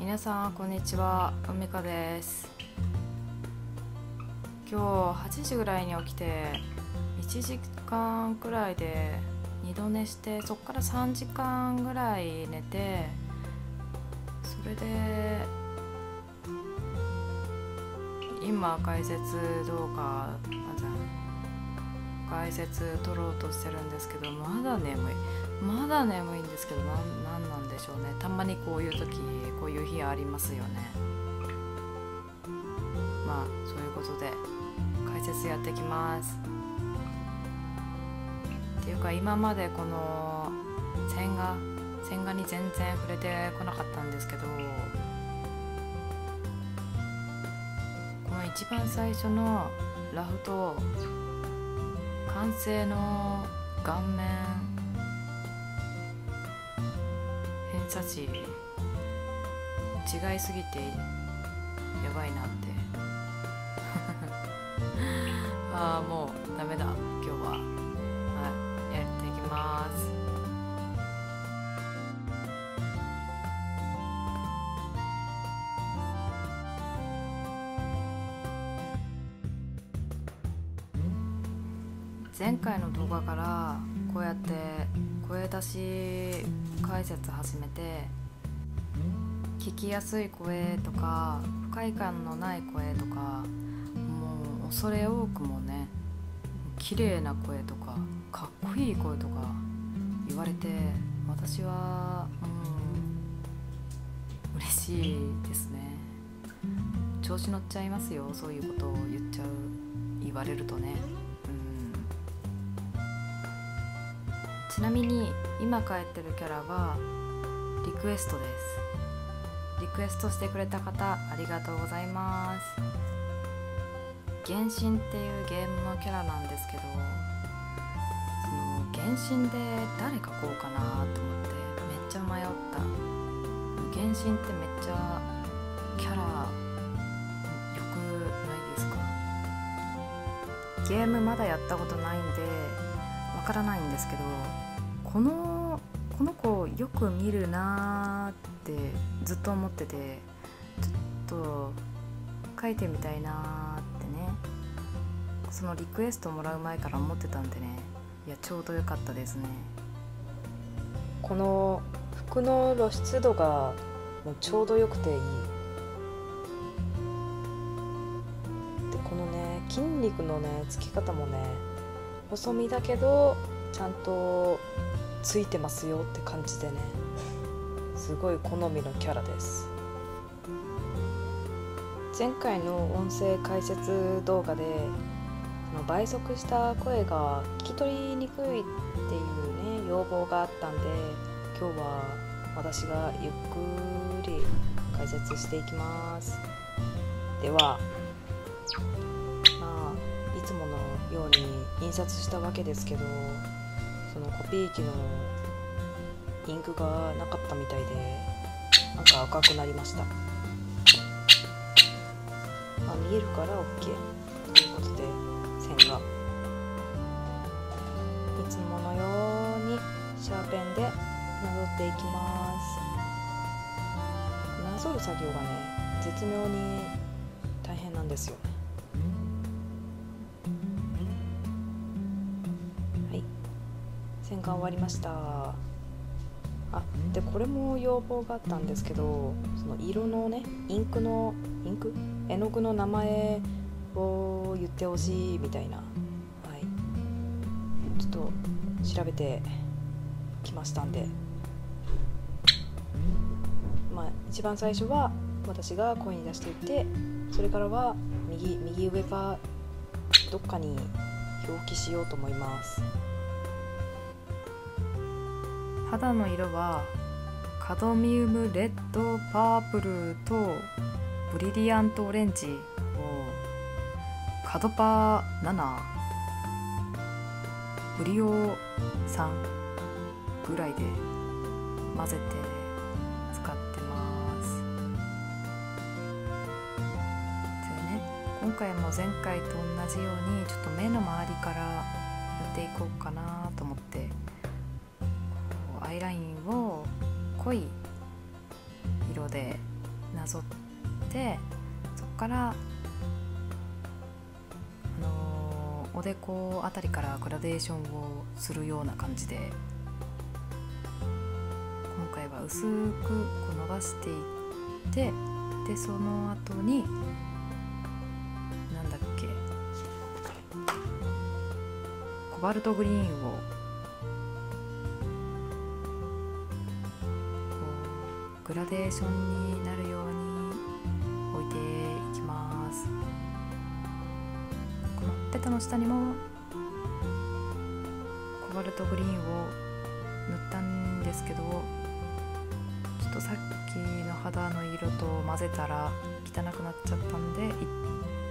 皆さんこんにちは梅香です。今日8時ぐらいに起きて1時間くらいで二度寝してそっから3時間ぐらい寝てそれで今解説動画あじゃあ解説撮ろうとしてるんですけどまだ眠いまだ眠いんですけど何なんでしょうね。たまにこういう時こういう日ありますよね。まあそういうことで解説やってきます。っていうか今までこの線画線画に全然触れてこなかったんですけどこの一番最初のラフと完成の顔面偏差値違いすぎてやばいなって。ああもうダメだ。今日は。はいやっていきます。前回の動画からこうやって声出し解説始めて聞きやすい声とか不快感のない声とかもう恐れ多くもね綺麗な声とかかっこいい声とか言われて私はうん嬉しいですね。調子乗っちゃいますよそういうことを言っちゃう言われるとね。ちなみに今帰ってるキャラはリクエストです。クエストしてくれた方ありがとうございます。原神っていうゲームのキャラなんですけどその原神で誰描こうかなと思ってめっちゃ迷った。原神ってめっちゃキャラよくないですか？ゲームまだやったことないんでわからないんですけどこのこの子よく見るなーってずっと思っててちょっと書いてみたいなーってね。そのリクエストもらう前から思ってたんでね。いやちょうどよかったですね。この服の露出度がもうちょうどよくていい。でこのね筋肉のねつき方もね細身だけどちゃんとついてますよって感じでね。すごい好みのキャラです。前回の音声解説動画で倍速した声が聞き取りにくいっていうね要望があったんで今日は私がゆっくり解説していきます。ではまあいつものように印刷したわけですけどそのコピー機のインクがなかったみたいでなんか赤くなりました。あ見えるから OK ということで線が。いつものようにシャーペンでなぞっていきます。なぞる作業がね絶妙に大変なんですよ。はい。線が終わりました。あでこれも要望があったんですけどその色のねインクのインク？絵の具の名前を言ってほしいみたいな、はい、ちょっと調べてきましたんで。まあ一番最初は私が声に出していってそれからは右右上かどっかに表記しようと思います肌の色はカドミウムレッドパープルとブリリアントオレンジをカドパー7ブリオ3ぐらいで混ぜて使ってます。でね今回も前回と同じようにちょっと目の周りからやっていこうかなと思って。アイラインを濃い色でなぞってそこから、あのーおでこあたりからグラデーションをするような感じで今回は薄くこう伸ばしていってでその後になんだっけコバルトグリーンをグラデーションになるように置いていきます。このペタの下にもコバルトグリーンを塗ったんですけどちょっとさっきの肌の色と混ぜたら汚くなっちゃったんで一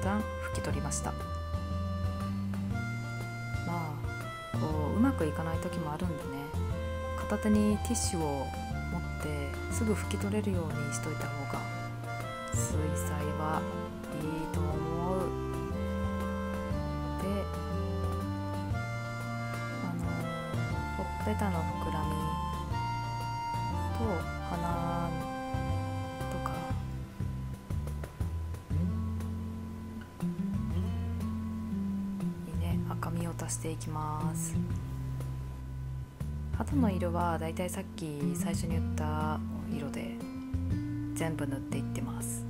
旦拭き取りました。まあこううまくいかない時もあるんでね。片手にティッシュをってすぐ拭き取れるようにしといた方が水彩はいいと思う。であのほっぺたの膨らみと鼻とか。にね。赤みを足していきます。肌の色はだいたいさっき最初に言った色で全部塗っていってます。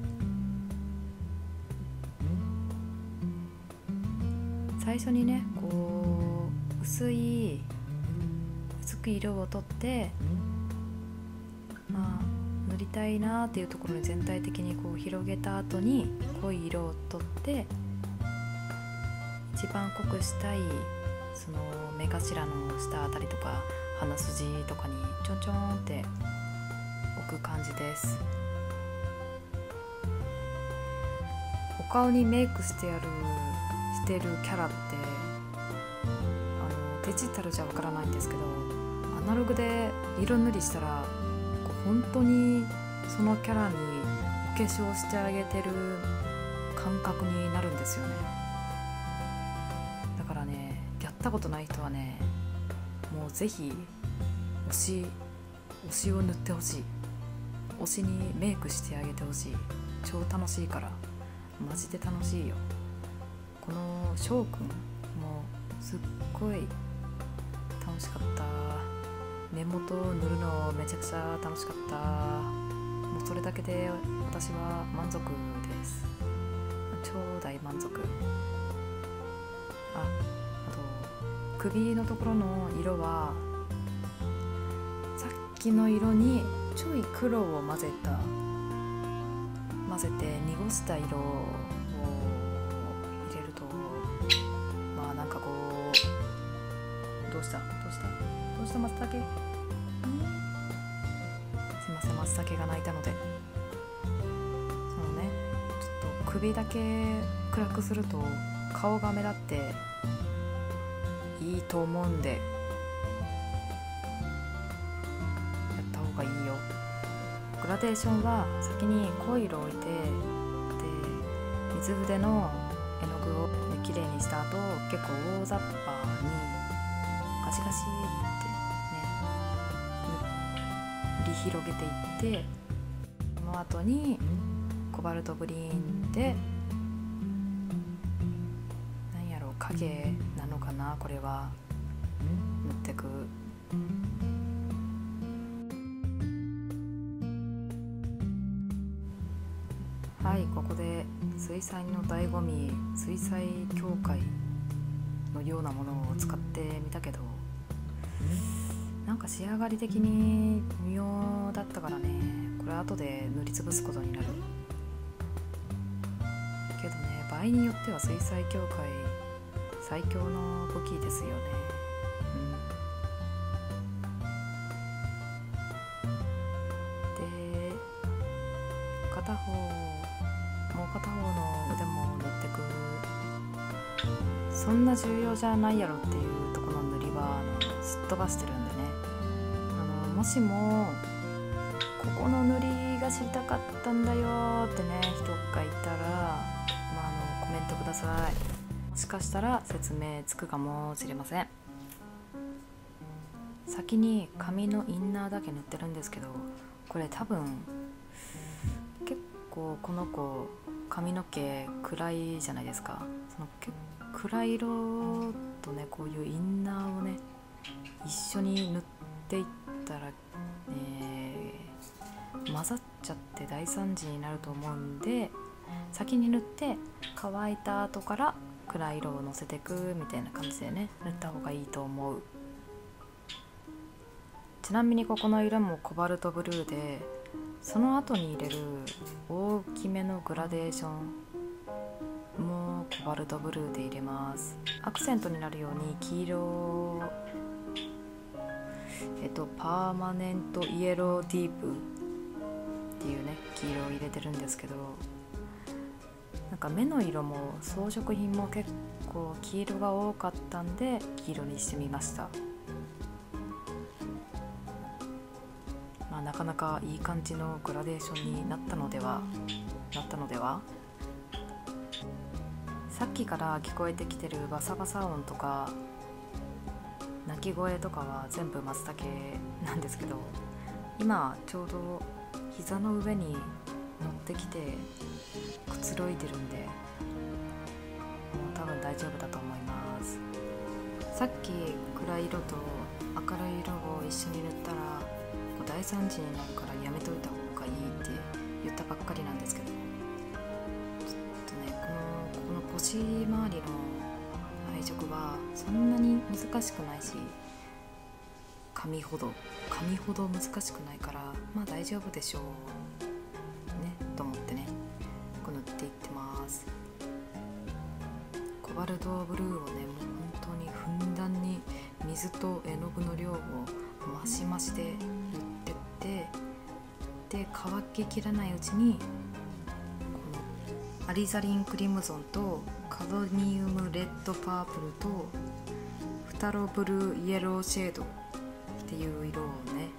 最初にねこう薄い薄く色をとってまあ塗りたいなっていうところに全体的にこう広げた後に濃い色をとって一番濃くしたいその目頭の下あたりとか鼻筋とかにちょんちょんって置く感じです。お顔にメイクしてやるしてるキャラってあのデジタルじゃわからないんですけどアナログで色塗りしたらこう本当にそのキャラにお化粧してあげてる感覚になるんですよね。だからねやったことない人はねもうぜひ推し推しを塗ってほしい。推しにメイクしてあげてほしい。超楽しいから。マジで楽しいよ。この翔くんもすっごい楽しかった。目元を塗るのめちゃくちゃ楽しかった。もうそれだけで私は満足です。超大満足。あ首のところの色はさっきの色にちょい黒を混ぜた混ぜて濁した色を入れるとまあなんかこうどうした？どうした？どうした？松茸？すいません松茸が泣いたので。そのね。ちょっと首だけ暗くすると顔が目立っていいと思うんでやった方がいいよ。グラデーションは先に濃い色を置いてで水筆の絵の具を、ね、綺麗にした後結構大雑把にガシガシってね塗り広げていってその後にコバルトグリーンでなんやろう影これは。塗ってく。はいここで水彩の醍醐味水彩協会のようなものを使ってみたけどなんか仕上がり的に微妙だったからね。これ後で塗りつぶすことになる。けどね場合によっては水彩協会最強の武器ですよね。うん。で片方もう片方の腕も塗ってく。そんな重要じゃないやろっていうところの塗りはあのすっ飛ばしてるんでね。あのもしもここの塗りが知りたかったんだよってね人がいたら、まあ、あのコメントください。しかしたら説明つくかもしれません。先に髪のインナーだけ塗ってるんですけどこれ多分結構この子髪の毛暗いじゃないですか。その暗い色とねこういうインナーをね一緒に塗っていったら、えー混ざっちゃって大惨事になると思うんで先に塗って乾いた後から暗い色をのせていくみたいな感じでね塗った方がいいと思う。ちなみにここの色もコバルトブルーでその後に入れる大きめのグラデーションもコバルトブルーで入れます。アクセントになるように黄色えっとパーマネントイエローディープっていうね黄色を入れてるんですけどなんか目の色も装飾品も結構黄色が多かったんで黄色にしてみました。まあなかなかいい感じのグラデーションになったのではなったのでは？さっきから聞こえてきてるバサバサ音とか鳴き声とかは全部松茸なんですけど今ちょうど膝の上に乗ってきてくつろいでるんでもう多分大丈夫だと思います。さっき暗い色と明るい色を一緒に塗ったらこう大惨事になるからやめといた方がいいって言ったばっかりなんですけどちょっとねこのこの腰周りの配色はそんなに難しくないし髪ほど髪ほど難しくないからまあ大丈夫でしょう。ルトブルーをねもう本当にふんだんに水と絵の具の量を増し増しで塗ってってで乾ききらないうちにこのアリザリンクリムゾンとカドミウムレッドパープルとフタロブルーイエローシェードっていう色をね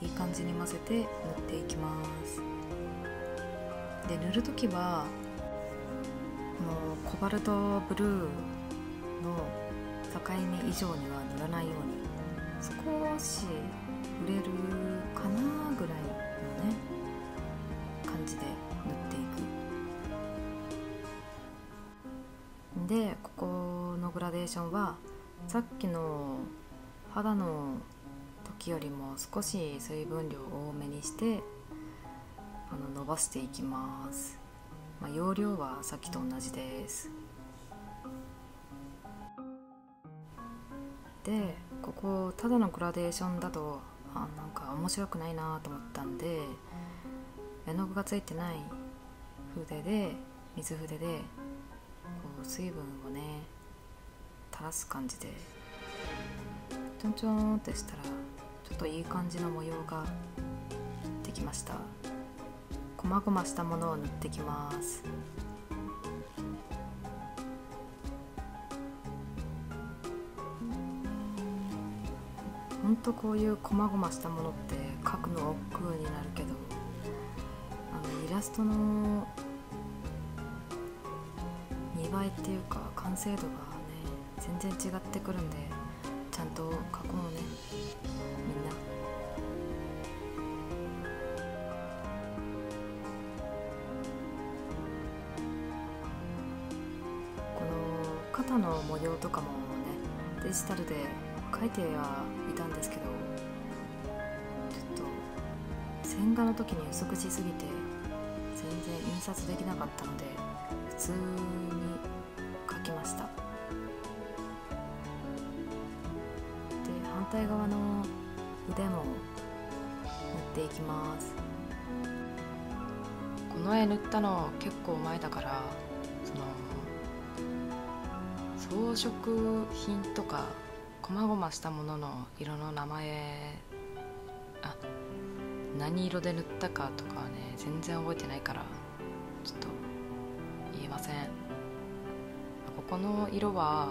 いい感じに混ぜて塗っていきます。で塗る時はのコバルトブルーの境目以上には塗らないように少し触れるかなぐらいのね感じで塗っていく。でここのグラデーションはさっきの肌の時よりも少し水分量を多めにしてあの伸ばしていきます、まあ、容量はさっきと同じです。でここただのグラデーションだとあなんか面白くないなと思ったんで絵の具がついてない筆で水筆でこう水分をね垂らす感じでちょんちょんってしたらちょっといい感じの模様ができました。こまごましたものを塗ってきます。ほんとこういうこまごましたものって描くの億劫になるけどあのイラストの見栄えっていうか完成度がね全然違ってくるんでちゃんと描こうね。肩の模様とかもねデジタルで描いてはいたんですけどちょっと線画の時に薄くしすぎて全然印刷できなかったので普通に描きました。で反対側の腕も塗っていきます。この絵塗ったの結構前だから飾品とかこまごましたものの色の名前あ何色で塗ったかとかはね全然覚えてないからちょっと言えません。ここの色は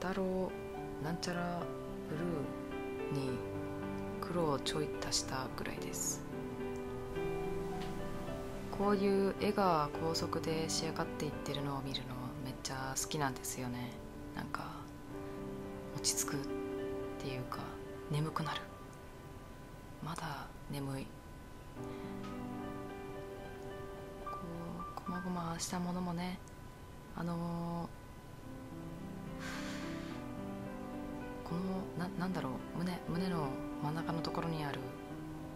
太郎なんちゃらブルーに黒をちょい足したぐらいです。こういう絵が高速で仕上がっていってるのを見るのちゃ好きなんですよね。なんか落ち着くっていうか眠くなる。まだ眠い。こうこまごましたものもねあのーこのななんだろう胸胸の真ん中のところにある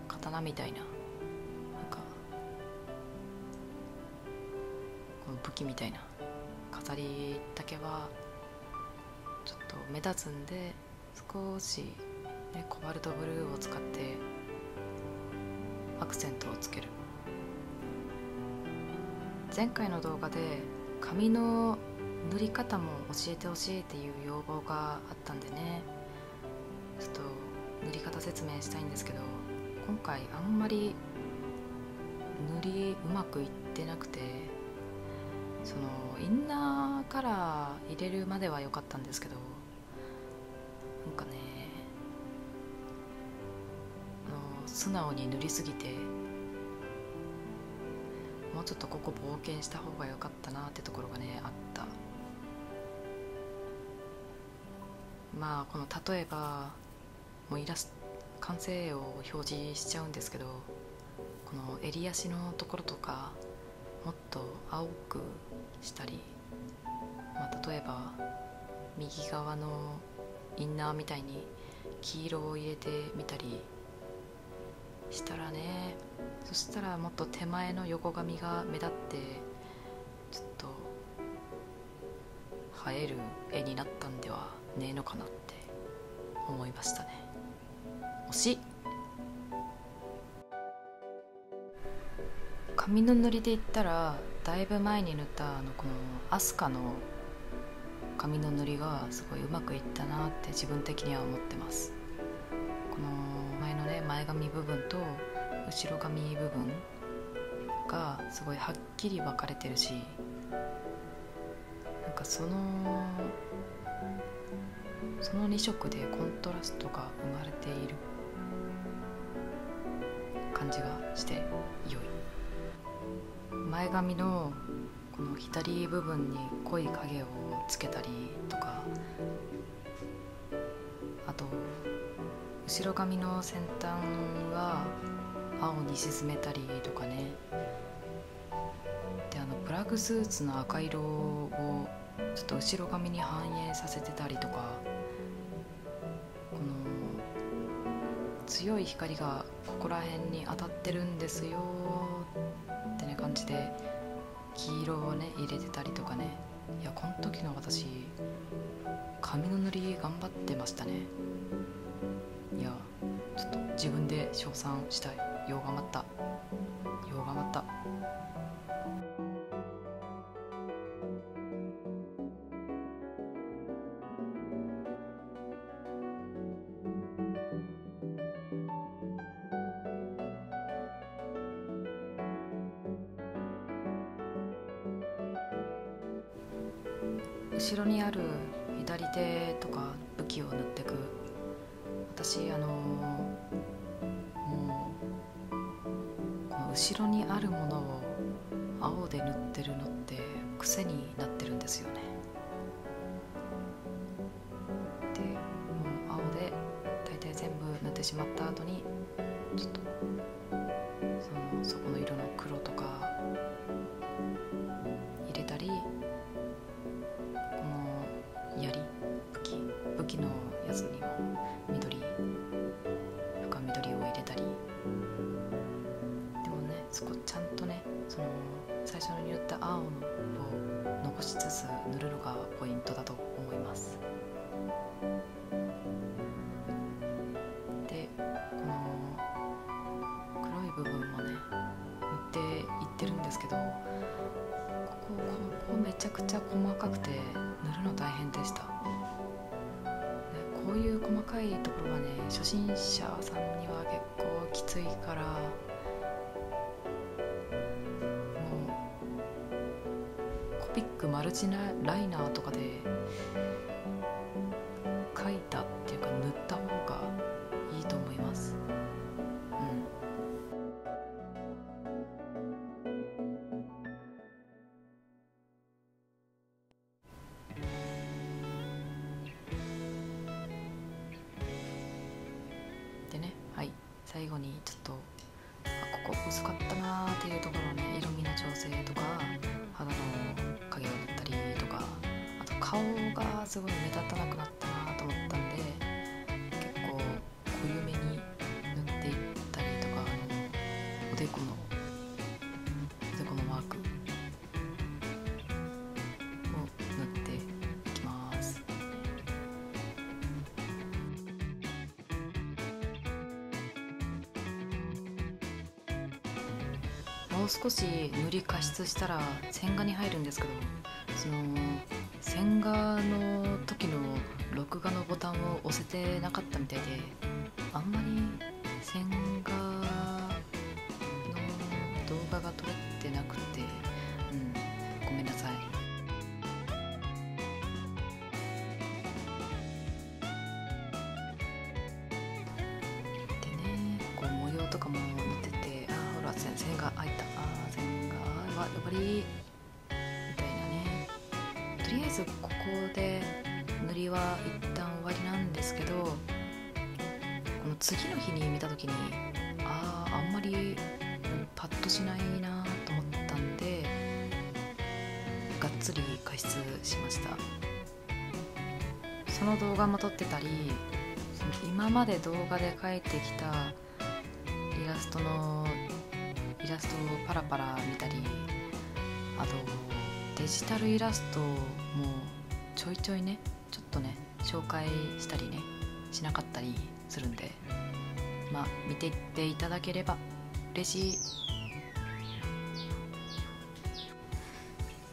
刀みたいななんかこの武器みたいな。飾りだけはちょっと目立つんで少し、ね、コバルトブルーを使ってアクセントをつける。前回の動画で髪の塗り方も教えてほしいっていう要望があったんでね。ちょっと塗り方説明したいんですけど今回あんまり塗りうまくいってなくてそのインナーカラー入れるまでは良かったんですけどなんかね素直に塗りすぎてもうちょっとここ冒険した方が良かったなってところがねあった。まあこの例えばもうイラス完成を表示しちゃうんですけどこの襟足のところとかもっと青くしたり、まあ、例えば右側のインナーみたいに黄色を入れてみたりしたらねそしたらもっと手前の横髪が目立ってちょっと映える絵になったんではねえのかなって思いましたね。惜し髪の塗りで言ったらだいぶ前に塗ったあのこのアスカの髪の塗りがすごいうまくいったなって自分的には思ってます。この前のね前髪部分と後ろ髪部分がすごいはっきり分かれてるしなんかそのその2色でコントラストが生まれている感じがして良い。前髪のこの左部分に濃い影をつけたりとかあと後ろ髪の先端は青に沈めたりとかね。であのプラグスーツの赤色をちょっと後ろ髪に反映させてたりとかこの強い光がここら辺に当たってるんですよ感じで黄色をね入れてたりとかね。いやこの時の私髪の塗り頑張ってましたね。いやちょっと自分で称賛したい。よう頑張った。よう頑張った。とか武器を塗ってく。私あのもうこの後ろにあるものを青で塗ってるのって癖になってるんですよね。でもう青で大体全部塗ってしまった後にちょっとそのそこの色の黒ポイントだと思います。でこの黒い部分もね塗っていってるんですけどここここめちゃくちゃ細かくて塗るの大変でした、ね、こういう細かいところはね初心者さんには結構きついからマルチライナーとかでおでこのおでこのマーク。を塗っていきます。もう少し塗り加湿したら線画に入るんですけどその線画の時の録画のボタンを押せてなかったみたいであんまり線画次の日に見た時にあーあんまりパッとしないなと思ったんでがっつり加湿しました。その動画も撮ってたり今まで動画で描いてきたイラストのイラストをパラパラ見たりあとデジタルイラストもちょいちょいねちょっとね紹介したりねしなかったりするんで。まあ見ていっていただければ嬉しい。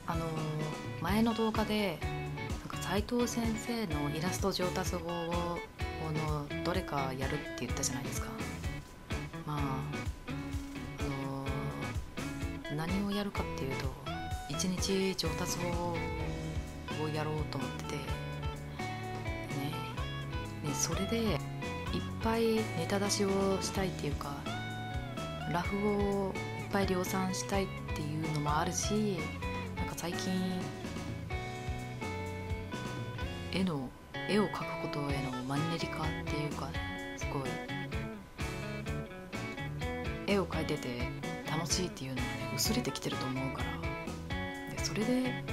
あのー前の動画でなんか斉藤先生のイラスト上達法をのどれかやるって言ったじゃないですか。まああのー何をやるかっていうと一日上達法をやろうと思っててね。ねそれでいっぱいネタ出しをしたいっていうかラフをいっぱい量産したいっていうのもあるしなんか最近絵の絵を描くことへのマンネリ化っていうかすごい絵を描いてて楽しいっていうのがね薄れてきてると思うから。でそれで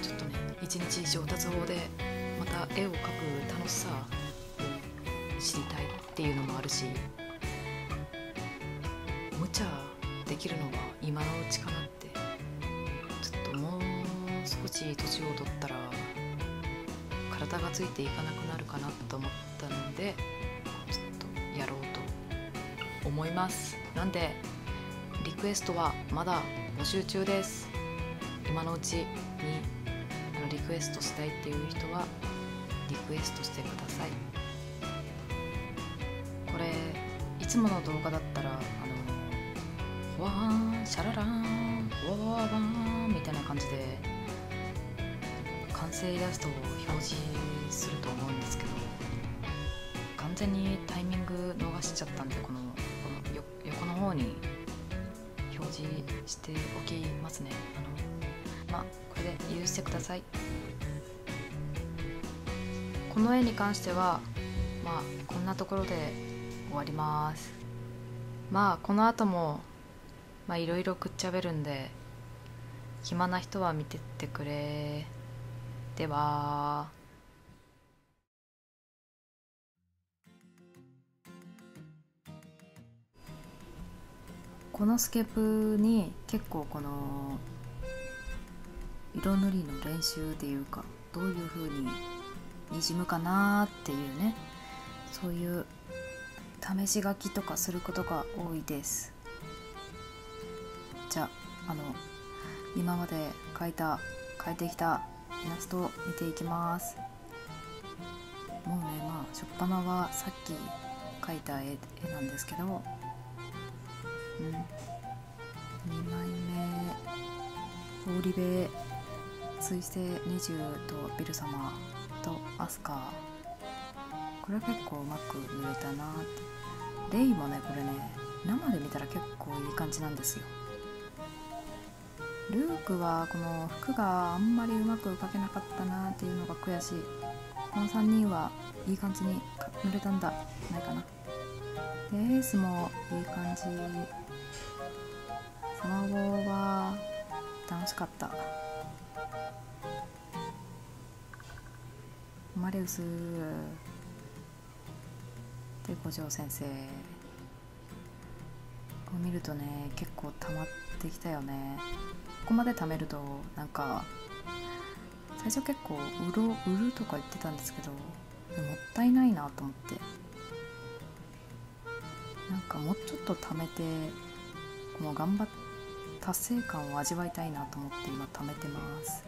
ちょっとね一日上達法でまた絵を描く楽しさ知りたいっていうのもあるし無茶できるのは今のうちかなってちょっともう少し年を取ったら体がついていかなくなるかなと思ったのでちょっとやろうと思います。なんでリクエストはまだ募集中です。今のうちにリクエストしたいっていう人はリクエストしてください。つもの動画だったらあのわーんシャララーンわーわーんみたいな感じで完成イラストを表示すると思うんですけど完全にタイミング逃しちゃったんでこのこのよ横の方に表示しておきますね。あのまあこれで許してください。この絵に関してはまあこんなところで終わります。まあこの後もまあいろいろくっちゃべるんで暇な人は見てってくれでは。このスケープに結構この色塗りの練習っていうかどういう風ににじむかなっていうねそういう試し書きとかすることが多いです。じゃああの今まで描いた描いてきたイラストを見ていきます。もうねまあ初っ端はさっき描いた絵絵なんですけど、うん、2枚目氷部水星20とビル様とアスカ。これは結構うまく塗れたなってレイもねこれね生で見たら結構いい感じなんですよ。ルークはこの服があんまりうまく描けなかったなっていうのが悔しい。この3人はいい感じに塗れたんだ。ないかな。でエースもいい感じ。その後は楽しかった。マリウスで五条先生を見るとね結構溜まってきたよね。ここまで貯めるとなんか最初結構売ろ売るとか言ってたんですけどもったいないなと思って。なんかもうちょっと貯めてこの頑張っ達成感を味わいたいなと思って今貯めてます。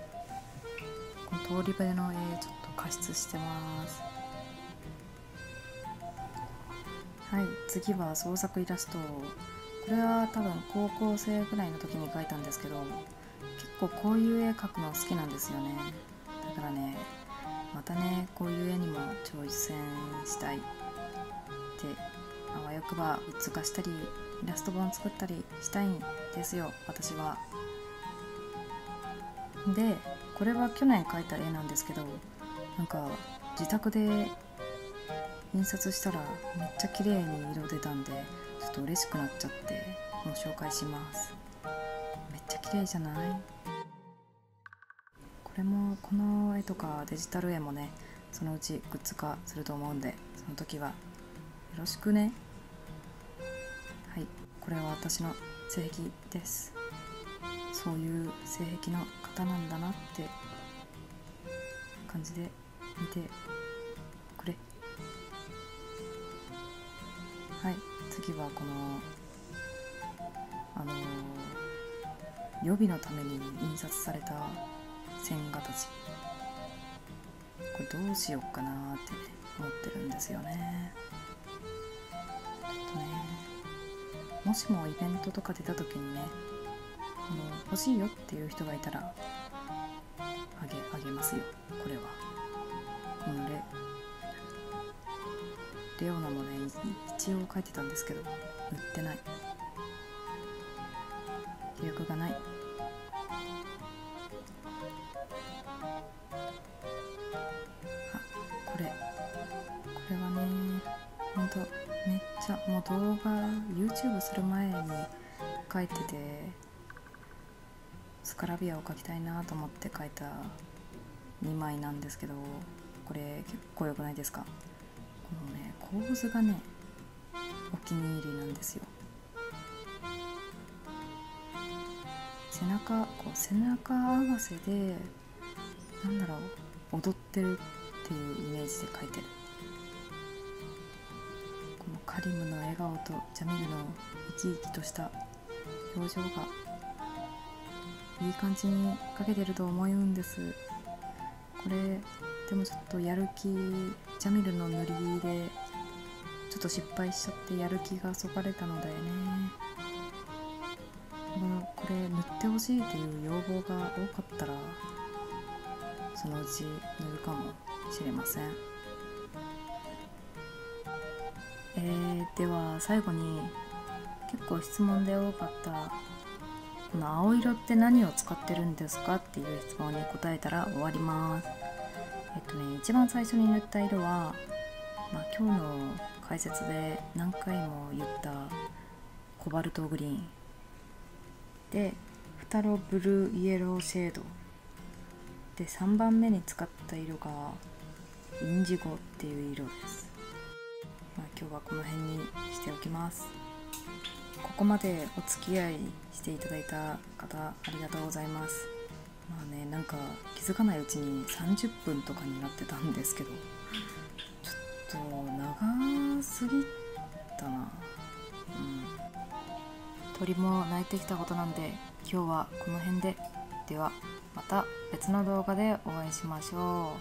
この通り部の絵ちょっと加湿してます。はい次は創作イラストこれは多分高校生ぐらいの時に描いたんですけど結構こういう絵描くの好きなんですよね。だからねまたねこういう絵にも挑戦したいって。あわよくばうつ化したりイラスト本作ったりしたいんですよ私は。でこれは去年描いた絵なんですけどなんか自宅で印刷したらめっちゃ綺麗に色出たんでちょっと嬉しくなっちゃってもう紹介します。めっちゃ綺麗じゃない？これもこの絵とかデジタル絵もねそのうちグッズ化すると思うんでその時はよろしくね。はいこれは私の性癖です。そういう性癖の方なんだなって感じで見てはい。次はこのあの予備のために印刷された線形。これどうしようかなって思ってるんですよね。ちょっとねもしもイベントとか出た時にねあの欲しいよっていう人がいたらあげあげますよ。これは。このレオナもね一応書いてたんですけど売ってない。記憶がない。あこれ。これはねほんとめっちゃもう動画 YouTube する前に書いててスカラビアを描きたいなと思って描いた2枚なんですけどこれ結構良くないですか？このね構図がねお気に入りなんですよ。背中こう背中合わせでなんだろう踊ってるっていうイメージで描いてる。このカリムの笑顔とジャミルの生き生きとした表情がいい感じに描けてると思うんです。これでもちょっとやる気ジャミルの塗りでちょっと失敗しちゃってやる気がそがれたのだよねもうこれ塗ってほしいっていう要望が多かったらそのうち塗るかもしれませんえー、では最後に結構質問で多かったこの青色って何を使ってるんですかっていう質問に答えたら終わりますえっとね一番最初に塗った色は、まあ、今日の解説で何回も言ったコバルトグリーン。でフタロブルーイエローシェード。で3番目に使った色がインジゴっていう色です、まあ、今日はこの辺にしておきます。ここまでお付き合いしていただいた方ありがとうございます。まあねなんか気づかないうちに30分とかになってたんですけどちょっと長すぎたな。うん。鳥も鳴いてきたことなんで今日はこの辺で。ではまた別の動画でお会いしましょ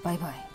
う。バイバイ。